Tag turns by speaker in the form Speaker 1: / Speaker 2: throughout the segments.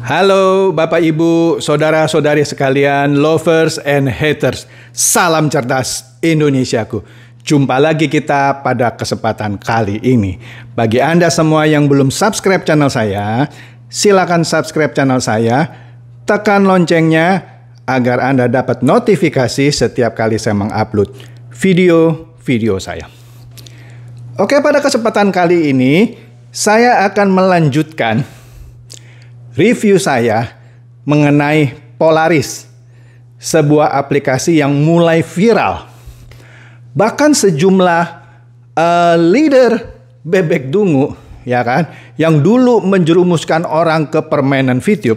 Speaker 1: Halo Bapak Ibu, saudara-saudari sekalian, lovers and haters. Salam cerdas Indonesiaku. Jumpa lagi kita pada kesempatan kali ini. Bagi Anda semua yang belum subscribe channel saya, silakan subscribe channel saya, tekan loncengnya agar Anda dapat notifikasi setiap kali saya mengupload video-video saya. Oke, pada kesempatan kali ini saya akan melanjutkan review saya mengenai Polaris, sebuah aplikasi yang mulai viral. Bahkan sejumlah uh, leader bebek dungu, ya kan, yang dulu menjerumuskan orang ke permainan video,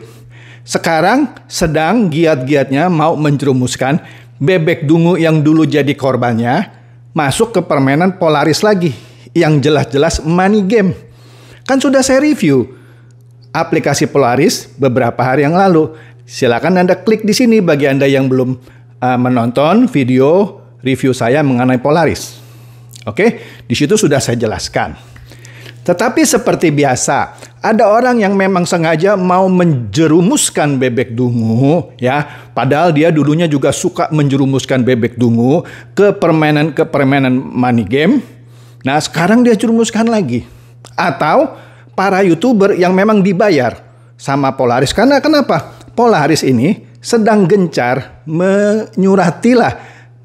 Speaker 1: sekarang sedang giat-giatnya mau menjerumuskan bebek dungu yang dulu jadi korbannya masuk ke permainan Polaris lagi, yang jelas-jelas money game. Kan sudah saya review aplikasi Polaris beberapa hari yang lalu. Silakan Anda klik di sini bagi Anda yang belum uh, menonton video review saya mengenai Polaris. Oke, di situ sudah saya jelaskan. Tetapi seperti biasa, ada orang yang memang sengaja mau menjerumuskan bebek dungu, ya. Padahal dia dulunya juga suka menjerumuskan bebek dungu ke permainan ke permainan money game. Nah, sekarang dia jerumuskan lagi. Atau para youtuber yang memang dibayar sama Polaris. Karena kenapa? Polaris ini sedang gencar menyuratilah,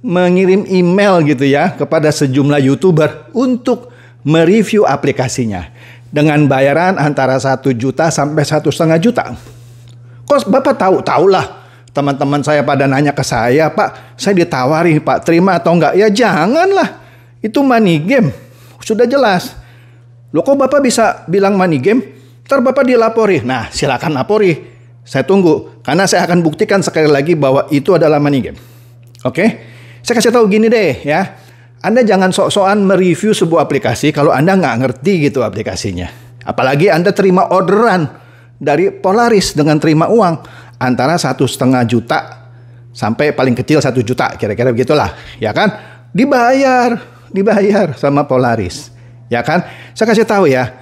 Speaker 1: mengirim email gitu ya kepada sejumlah youtuber untuk mereview aplikasinya dengan bayaran antara satu juta sampai satu setengah juta. Kok bapak tahu? Tahulah teman-teman saya pada nanya ke saya, Pak, saya ditawari, Pak, terima atau enggak? Ya janganlah, itu money game, sudah jelas. Loh kok Bapak bisa bilang money game? Ntar Bapak dilapori. Nah silakan lapori. Saya tunggu. Karena saya akan buktikan sekali lagi bahwa itu adalah money game. Oke? Saya kasih tahu gini deh ya. Anda jangan sok-sokan mereview sebuah aplikasi kalau Anda nggak ngerti gitu aplikasinya. Apalagi Anda terima orderan dari Polaris dengan terima uang antara satu setengah juta sampai paling kecil satu juta kira-kira begitulah ya kan dibayar dibayar sama Polaris ya kan? Saya kasih tahu ya,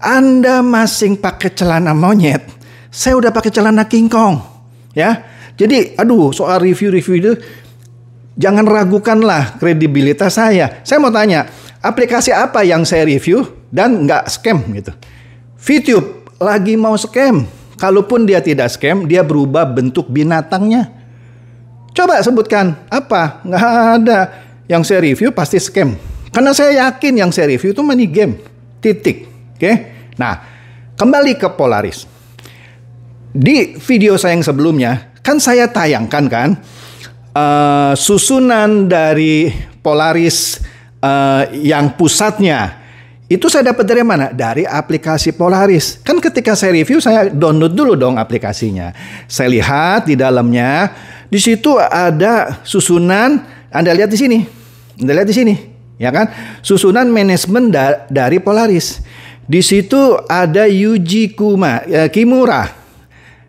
Speaker 1: Anda masing pakai celana monyet, saya udah pakai celana King Kong, ya. Jadi, aduh, soal review-review itu jangan ragukanlah kredibilitas saya. Saya mau tanya, aplikasi apa yang saya review dan nggak scam gitu? VTube lagi mau scam. Kalaupun dia tidak scam, dia berubah bentuk binatangnya. Coba sebutkan apa? Nggak ada. Yang saya review pasti scam. Karena saya yakin yang saya review itu money game. Titik. Oke. Nah, kembali ke Polaris. Di video saya yang sebelumnya, kan saya tayangkan kan uh, susunan dari Polaris uh, yang pusatnya. Itu saya dapat dari mana? Dari aplikasi Polaris. Kan ketika saya review saya download dulu dong aplikasinya. Saya lihat di dalamnya, di situ ada susunan. Anda lihat di sini. Anda lihat di sini ya kan? Susunan manajemen da dari Polaris. Di situ ada Yuji Kuma, uh, Kimura,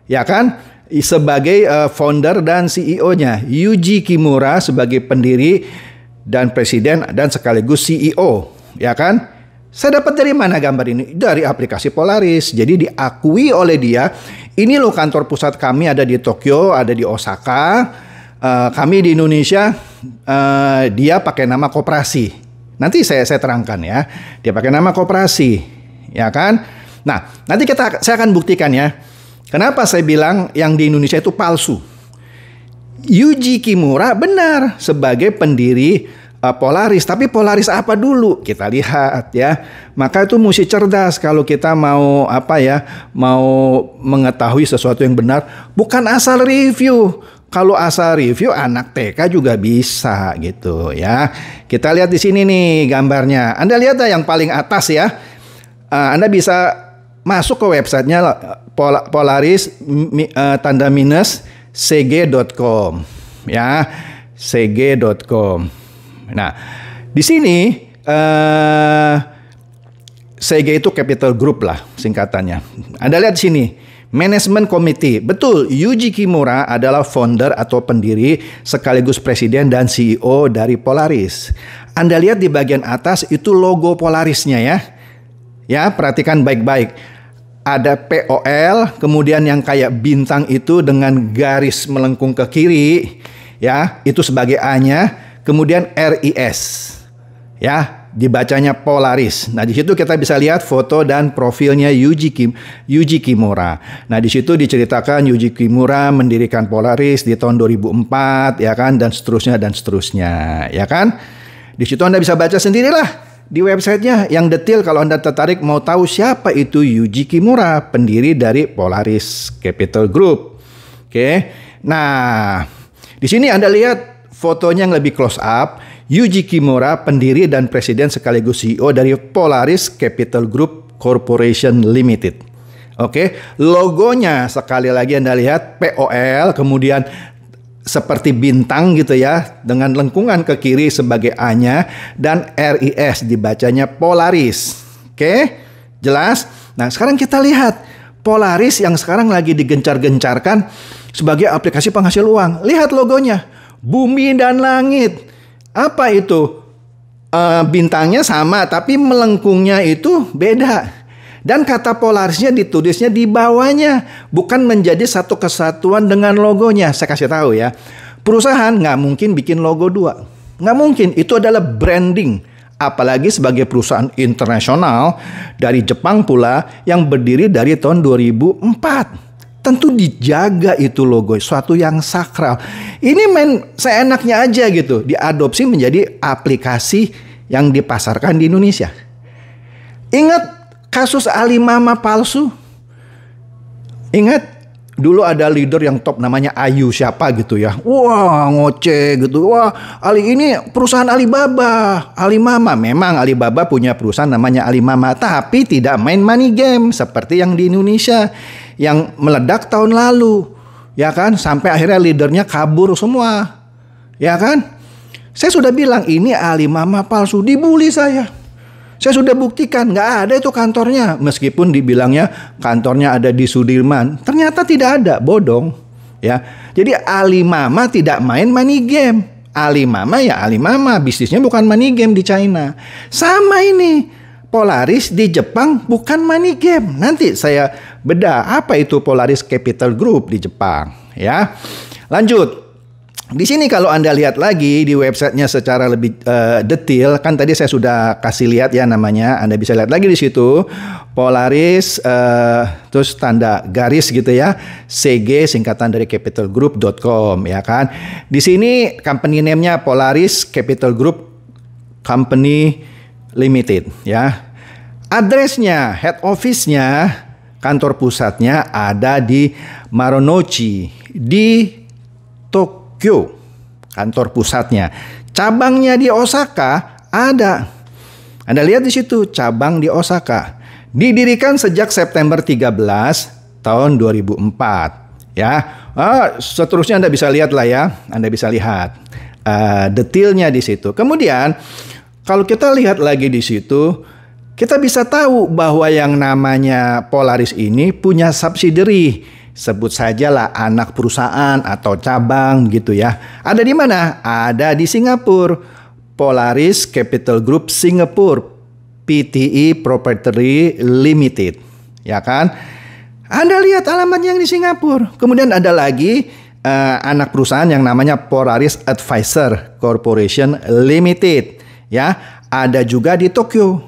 Speaker 1: ya kan? Sebagai uh, founder dan CEO-nya, Yuji Kimura sebagai pendiri dan presiden dan sekaligus CEO, ya kan? Saya dapat dari mana gambar ini? Dari aplikasi Polaris. Jadi diakui oleh dia, ini loh kantor pusat kami ada di Tokyo, ada di Osaka. Uh, kami di Indonesia, uh, dia pakai nama koperasi. Nanti saya saya terangkan ya. Dia pakai nama koperasi, ya kan? Nah, nanti kita saya akan buktikan ya. Kenapa saya bilang yang di Indonesia itu palsu? Yuji Kimura benar sebagai pendiri uh, Polaris, tapi Polaris apa dulu? Kita lihat ya. Maka itu mesti cerdas kalau kita mau apa ya, mau mengetahui sesuatu yang benar, bukan asal review kalau asal review anak TK juga bisa gitu ya. Kita lihat di sini nih gambarnya. Anda lihat yang paling atas ya. Uh, Anda bisa masuk ke websitenya Pol Polaris uh, tanda minus cg.com ya cg.com. Nah di sini uh, CG itu capital group lah singkatannya. Anda lihat di sini Manajemen Committee. Betul, Yuji Kimura adalah founder atau pendiri sekaligus presiden dan CEO dari Polaris. Anda lihat di bagian atas itu logo Polarisnya ya. Ya, perhatikan baik-baik. ada POL, kemudian yang kayak bintang itu dengan garis melengkung ke kiri, ya, itu sebagai A-nya, kemudian RIS. Ya, dibacanya Polaris. Nah, di situ kita bisa lihat foto dan profilnya Yuji Kim, Yuji Kimura. Nah, di situ diceritakan Yuji Kimura mendirikan Polaris di tahun 2004, ya kan, dan seterusnya dan seterusnya, ya kan? Di situ Anda bisa baca sendirilah di websitenya yang detail kalau Anda tertarik mau tahu siapa itu Yuji Kimura, pendiri dari Polaris Capital Group. Oke. Nah, di sini Anda lihat fotonya yang lebih close up. Yuji Kimura, pendiri dan presiden sekaligus CEO dari Polaris Capital Group Corporation Limited. Oke, logonya sekali lagi Anda lihat POL, kemudian seperti bintang gitu ya dengan lengkungan ke kiri sebagai A-nya dan RIS dibacanya Polaris. Oke? Jelas? Nah, sekarang kita lihat Polaris yang sekarang lagi digencar-gencarkan sebagai aplikasi penghasil uang. Lihat logonya. Bumi dan langit. Apa itu? Uh, bintangnya sama tapi melengkungnya itu beda. Dan kata polarisnya ditulisnya di bawahnya, bukan menjadi satu kesatuan dengan logonya. Saya kasih tahu ya, perusahaan nggak mungkin bikin logo dua, nggak mungkin. Itu adalah branding. Apalagi sebagai perusahaan internasional dari Jepang pula yang berdiri dari tahun 2004 tentu dijaga itu logo suatu yang sakral. Ini main seenaknya aja gitu, diadopsi menjadi aplikasi yang dipasarkan di Indonesia. Ingat kasus alimama palsu. Ingat dulu ada leader yang top namanya Ayu siapa gitu ya. Wah, ngoceh gitu. Wah, Ali ini perusahaan Alibaba, Alimama. Memang Alibaba punya perusahaan namanya Alimama, tapi tidak main money game seperti yang di Indonesia yang meledak tahun lalu. Ya kan? Sampai akhirnya leadernya kabur semua. Ya kan? Saya sudah bilang ini Alimama palsu, dibully saya. Saya sudah buktikan nggak ada itu kantornya. Meskipun dibilangnya kantornya ada di Sudirman, ternyata tidak ada, bodong. Ya, jadi Alimama tidak main money game. Alimama ya Alimama, bisnisnya bukan money game di China. Sama ini, Polaris di Jepang bukan money game. Nanti saya beda apa itu Polaris Capital Group di Jepang. Ya, lanjut. Di sini kalau Anda lihat lagi di websitenya secara lebih uh, detail, kan tadi saya sudah kasih lihat ya namanya. Anda bisa lihat lagi di situ Polaris, uh, terus tanda garis gitu ya, CG singkatan dari capitalgroup.com ya kan. Di sini company name-nya Polaris Capital Group Company Limited ya. Addressnya, head office-nya, kantor pusatnya ada di Marunouchi di Tokyo. Kantor pusatnya. Cabangnya di Osaka ada. Anda lihat di situ cabang di Osaka. Didirikan sejak September 13 tahun 2004. Ya, ah, seterusnya Anda bisa lihat lah ya. Anda bisa lihat uh, detailnya di situ. Kemudian kalau kita lihat lagi di situ, kita bisa tahu bahwa yang namanya Polaris ini punya subsidiary sebut sajalah anak perusahaan atau cabang gitu ya. Ada di mana? Ada di Singapura. Polaris Capital Group Singapore PTE Proprietary Limited. Ya kan? Anda lihat alamat yang di Singapura. Kemudian ada lagi uh, anak perusahaan yang namanya Polaris Advisor Corporation Limited. Ya, ada juga di Tokyo.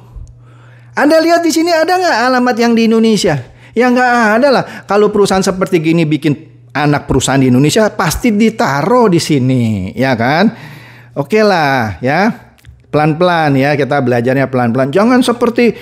Speaker 1: Anda lihat di sini ada nggak alamat yang di Indonesia? Ya nggak ada lah. Kalau perusahaan seperti gini bikin anak perusahaan di Indonesia pasti ditaruh di sini, ya kan? Oke lah, ya. Pelan-pelan ya kita belajarnya pelan-pelan. Jangan seperti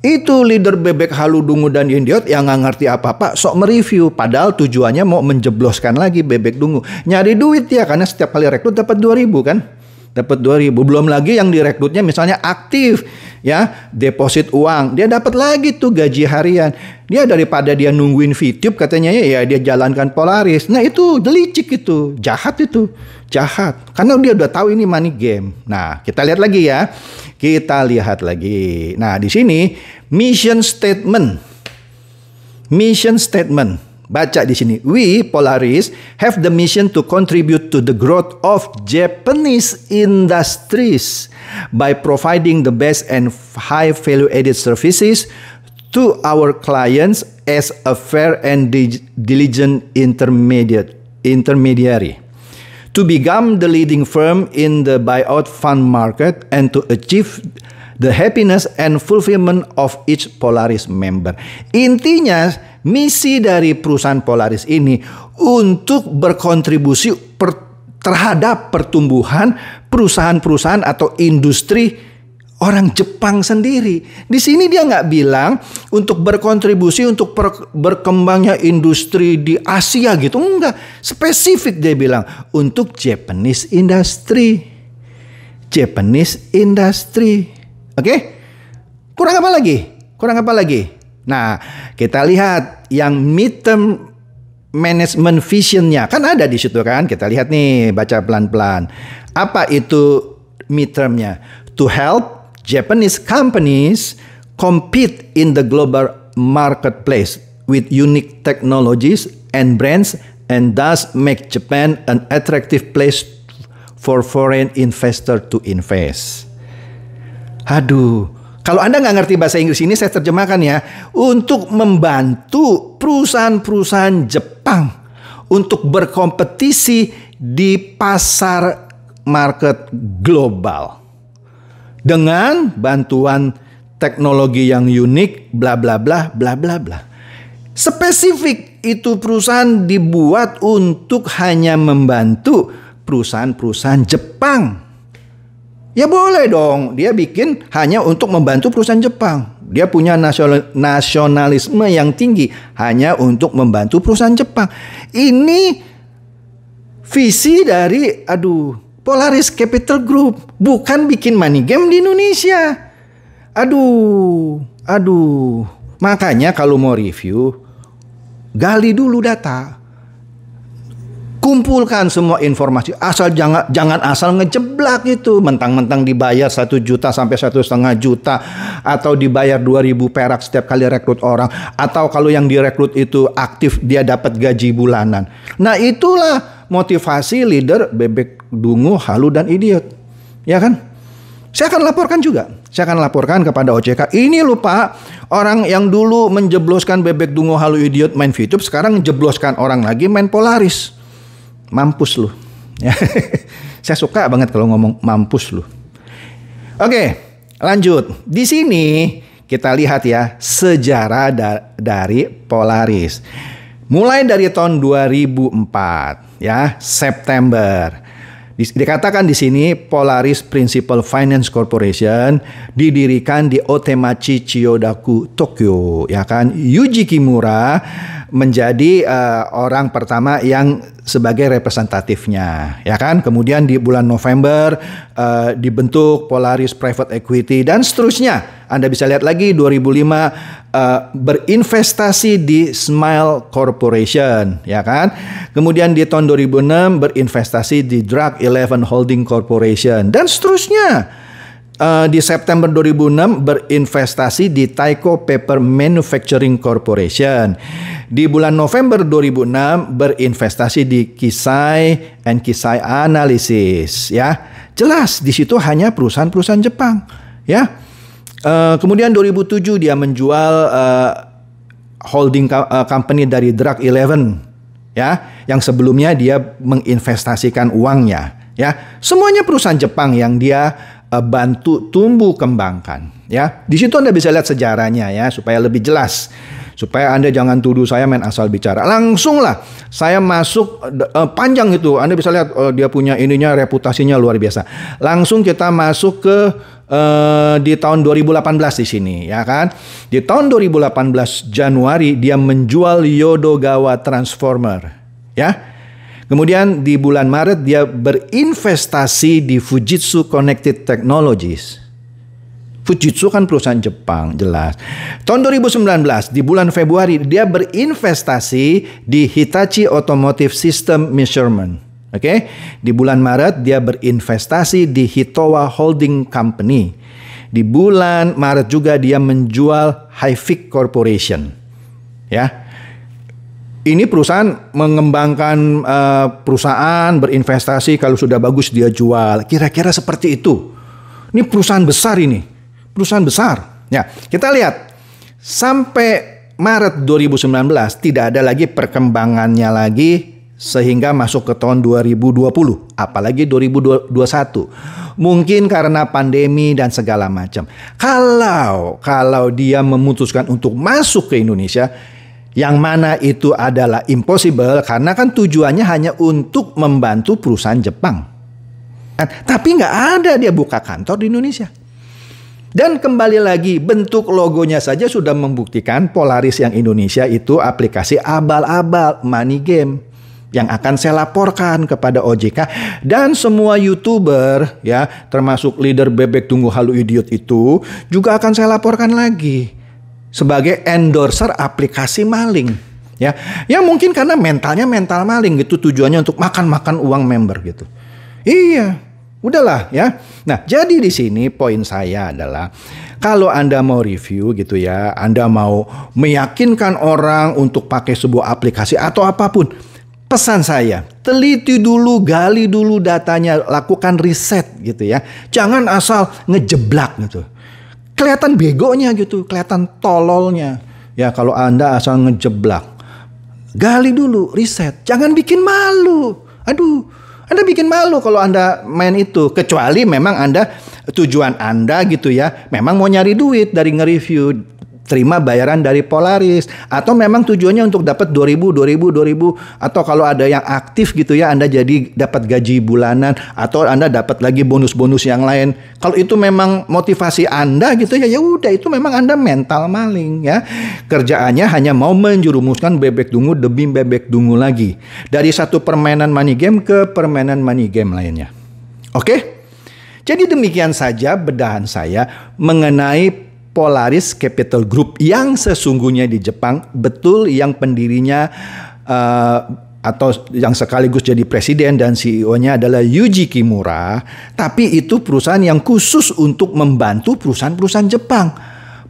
Speaker 1: itu leader bebek halu dungu dan indiot yang nggak ngerti apa-apa sok mereview padahal tujuannya mau menjebloskan lagi bebek dungu nyari duit ya karena setiap kali rekrut dapat 2000 kan dapat 2000 belum lagi yang direkrutnya misalnya aktif ya deposit uang. Dia dapat lagi tuh gaji harian. Dia daripada dia nungguin VTube katanya ya dia jalankan Polaris. Nah itu delicik itu. Jahat itu. Jahat. Karena dia udah tahu ini money game. Nah kita lihat lagi ya. Kita lihat lagi. Nah di sini mission statement. Mission statement Baca di sini. We Polaris have the mission to contribute to the growth of Japanese industries by providing the best and high value added services to our clients as a fair and diligent intermediate intermediary to become the leading firm in the buyout fund market and to achieve the happiness and fulfillment of each Polaris member. Intinya misi dari perusahaan Polaris ini untuk berkontribusi per, terhadap pertumbuhan perusahaan-perusahaan atau industri orang Jepang sendiri. Di sini dia nggak bilang untuk berkontribusi untuk per, berkembangnya industri di Asia gitu. Enggak, spesifik dia bilang untuk Japanese industry. Japanese industry. Oke? Okay? Kurang apa lagi? Kurang apa lagi? Nah, kita lihat yang midterm management visionnya. Kan ada di situ kan? Kita lihat nih baca pelan-pelan. Apa itu midtermnya? To help Japanese companies compete in the global marketplace with unique technologies and brands and thus make Japan an attractive place for foreign investor to invest. Aduh, kalau Anda nggak ngerti bahasa Inggris ini saya terjemahkan ya. Untuk membantu perusahaan-perusahaan Jepang untuk berkompetisi di pasar market global dengan bantuan teknologi yang unik bla bla bla bla bla bla. Spesifik itu perusahaan dibuat untuk hanya membantu perusahaan-perusahaan Jepang. Ya boleh dong, dia bikin hanya untuk membantu perusahaan Jepang. Dia punya nasionalisme yang tinggi hanya untuk membantu perusahaan Jepang. Ini visi dari aduh Polaris Capital Group, bukan bikin money game di Indonesia. Aduh, aduh. Makanya kalau mau review, gali dulu data. Kumpulkan semua informasi. Asal jangan jangan asal ngejeblak itu. Mentang-mentang dibayar satu juta sampai satu setengah juta atau dibayar 2000 perak setiap kali rekrut orang atau kalau yang direkrut itu aktif dia dapat gaji bulanan. Nah, itulah motivasi leader bebek dungu, halu dan idiot. Ya kan? Saya akan laporkan juga. Saya akan laporkan kepada OJK. Ini lupa orang yang dulu menjebloskan bebek dungu halu idiot main VTube sekarang jebloskan orang lagi main Polaris. Mampus lu. Ya. Saya suka banget kalau ngomong mampus lu. Oke, lanjut. Di sini kita lihat ya sejarah da dari Polaris. Mulai dari tahun 2004 ya, September. Dikatakan di sini Polaris Principal Finance Corporation didirikan di Otemachi Chiyodaku, Tokyo, ya kan? Yuji Kimura menjadi uh, orang pertama yang sebagai representatifnya, ya kan? Kemudian di bulan November uh, dibentuk Polaris Private Equity dan seterusnya. Anda bisa lihat lagi 2005 uh, berinvestasi di Smile Corporation, ya kan? Kemudian di tahun 2006 berinvestasi di Drug Eleven Holding Corporation dan seterusnya. Uh, di September 2006 berinvestasi di Taiko Paper Manufacturing Corporation. Di bulan November 2006 berinvestasi di Kisai and Kisai Analysis ya. Jelas di situ hanya perusahaan-perusahaan Jepang ya. Uh, kemudian 2007 dia menjual uh, holding uh, company dari Drug Eleven ya, yang sebelumnya dia menginvestasikan uangnya ya. Semuanya perusahaan Jepang yang dia uh, bantu tumbuh kembangkan ya. Di situ Anda bisa lihat sejarahnya ya supaya lebih jelas supaya Anda jangan tuduh saya main asal bicara. Langsung lah saya masuk uh, panjang itu. Anda bisa lihat uh, dia punya ininya reputasinya luar biasa. Langsung kita masuk ke uh, di tahun 2018 di sini ya kan. Di tahun 2018 Januari dia menjual Yodogawa Transformer ya. Kemudian di bulan Maret dia berinvestasi di Fujitsu Connected Technologies. Fujitsu kan perusahaan Jepang, jelas. Tahun 2019 di bulan Februari dia berinvestasi di Hitachi Automotive System Measurement. Oke, okay? di bulan Maret dia berinvestasi di Hitowa Holding Company. Di bulan Maret juga dia menjual Hivik Corporation. Ya, ini perusahaan mengembangkan uh, perusahaan berinvestasi kalau sudah bagus dia jual. Kira-kira seperti itu. Ini perusahaan besar ini perusahaan besar. Ya, kita lihat Sampai Maret 2019 tidak ada lagi perkembangannya lagi sehingga masuk ke tahun 2020 apalagi 2021 mungkin karena pandemi dan segala macam. Kalau kalau dia memutuskan untuk masuk ke Indonesia yang mana itu adalah impossible karena kan tujuannya hanya untuk membantu perusahaan Jepang. Tapi nggak ada dia buka kantor di Indonesia. Dan kembali lagi bentuk logonya saja sudah membuktikan Polaris yang Indonesia itu aplikasi abal-abal money game yang akan saya laporkan kepada OJK dan semua youtuber ya termasuk leader bebek tunggu halu idiot itu juga akan saya laporkan lagi sebagai endorser aplikasi maling ya ya mungkin karena mentalnya mental maling gitu tujuannya untuk makan-makan uang member gitu iya Udahlah ya. Nah, jadi di sini poin saya adalah kalau Anda mau review gitu ya, Anda mau meyakinkan orang untuk pakai sebuah aplikasi atau apa pun, pesan saya, teliti dulu, gali dulu datanya, lakukan riset gitu ya. Jangan asal ngejeblak gitu. Kelihatan begonya gitu, kelihatan tololnya. Ya, kalau Anda asal ngejeblak. Gali dulu, riset. Jangan bikin malu. Aduh, anda bikin malu kalau Anda main itu. Kecuali memang Anda tujuan Anda gitu ya. Memang mau nyari duit dari nge-review terima bayaran dari Polaris atau memang tujuannya untuk dapat 2000 2000 2000 atau kalau ada yang aktif gitu ya Anda jadi dapat gaji bulanan atau Anda dapat lagi bonus-bonus yang lain. Kalau itu memang motivasi Anda gitu ya ya udah itu memang Anda mental maling ya. Kerjaannya hanya mau menjurumuskan bebek dungu demi bebek dungu lagi. Dari satu permainan money game ke permainan money game lainnya. Oke? Jadi demikian saja bedahan saya mengenai Polaris Capital Group yang sesungguhnya di Jepang betul yang pendirinya uh, atau yang sekaligus jadi presiden dan CEO-nya adalah Yuji Kimura, tapi itu perusahaan yang khusus untuk membantu perusahaan-perusahaan Jepang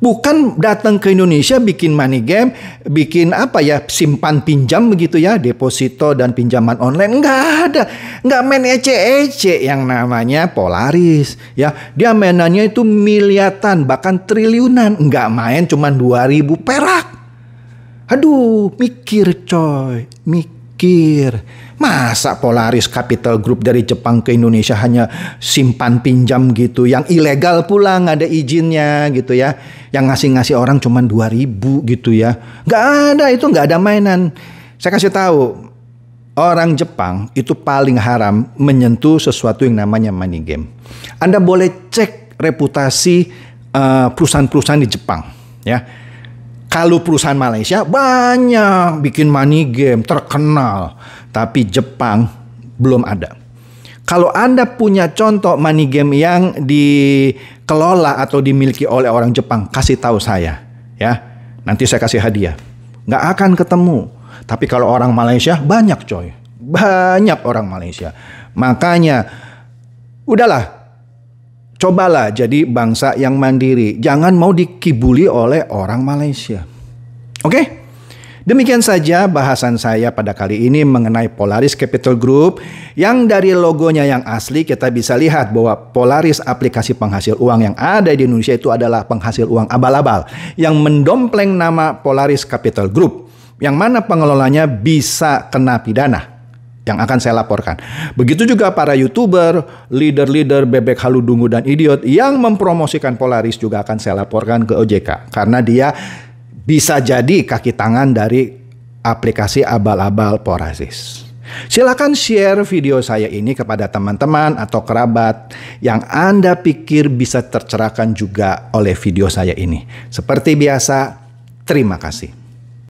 Speaker 1: bukan datang ke Indonesia bikin money game, bikin apa ya simpan pinjam begitu ya, deposito dan pinjaman online nggak ada, nggak main ece-ece yang namanya Polaris ya, dia mainannya itu miliatan bahkan triliunan, nggak main cuma 2000 perak. Aduh, mikir coy, mikir. Masa Polaris Capital Group dari Jepang ke Indonesia hanya simpan pinjam gitu, yang ilegal pula nggak ada izinnya gitu ya, yang ngasih-ngasih orang cuma 2000 gitu ya, nggak ada itu nggak ada mainan. Saya kasih tahu, orang Jepang itu paling haram menyentuh sesuatu yang namanya money game. Anda boleh cek reputasi uh, perusahaan-perusahaan di Jepang, ya. Kalau perusahaan Malaysia banyak bikin money game terkenal tapi Jepang belum ada. Kalau Anda punya contoh money game yang dikelola atau dimiliki oleh orang Jepang, kasih tahu saya, ya. Nanti saya kasih hadiah. Nggak akan ketemu. Tapi kalau orang Malaysia banyak coy, banyak orang Malaysia. Makanya, udahlah. Cobalah jadi bangsa yang mandiri. Jangan mau dikibuli oleh orang Malaysia. Oke? Okay? Demikian saja bahasan saya pada kali ini mengenai Polaris Capital Group yang dari logonya yang asli kita bisa lihat bahwa Polaris aplikasi penghasil uang yang ada di Indonesia itu adalah penghasil uang abal-abal yang mendompleng nama Polaris Capital Group yang mana pengelolanya bisa kena pidana yang akan saya laporkan. Begitu juga para YouTuber, leader-leader bebek halu dungu dan idiot yang mempromosikan Polaris juga akan saya laporkan ke OJK karena dia bisa jadi kaki tangan dari aplikasi abal-abal Porasis. Silakan share video saya ini kepada teman-teman atau kerabat yang Anda pikir bisa tercerahkan juga oleh video saya ini. Seperti biasa, terima kasih.